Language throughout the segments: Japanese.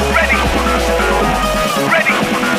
Ready. Ready.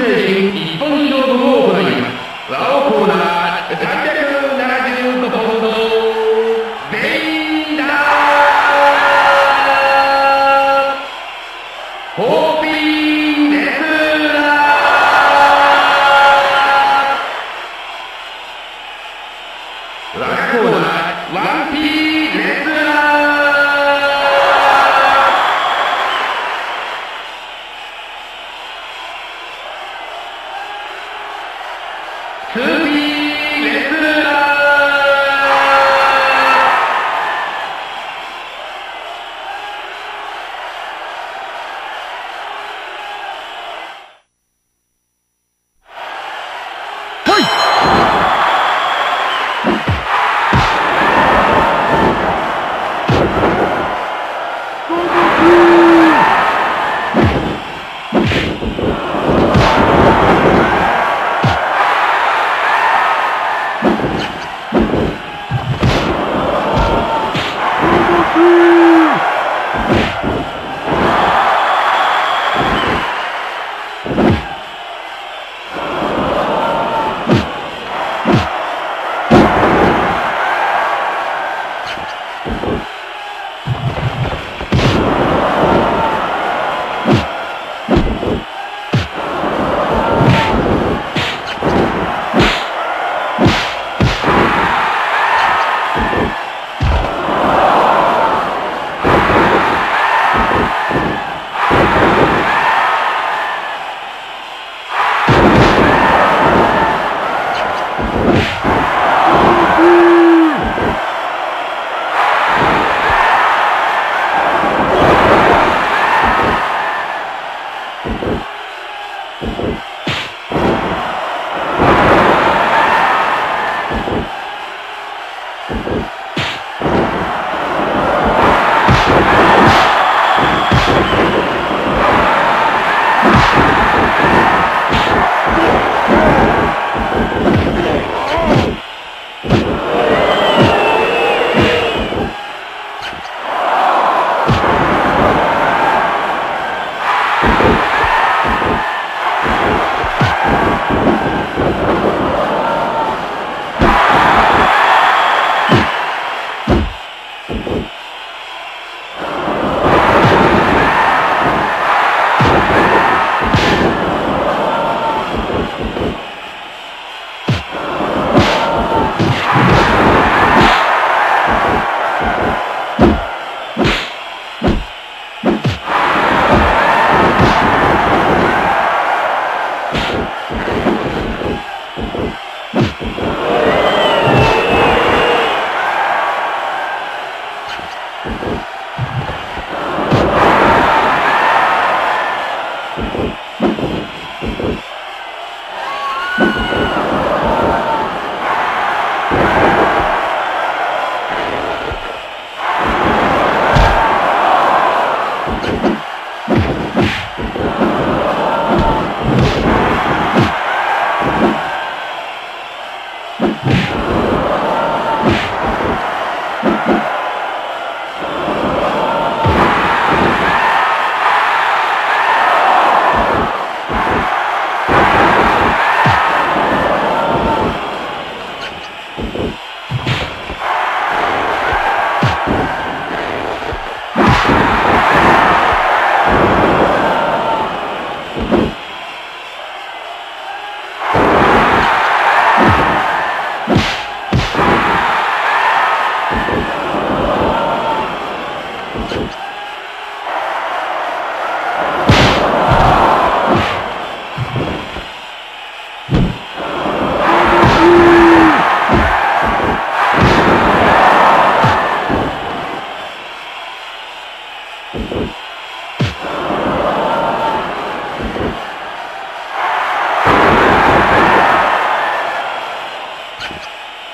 時間無制限一本勝負を行いますワオコーナー375ポンドベイダーホーピーレスラー我がコーナー To be you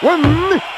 One.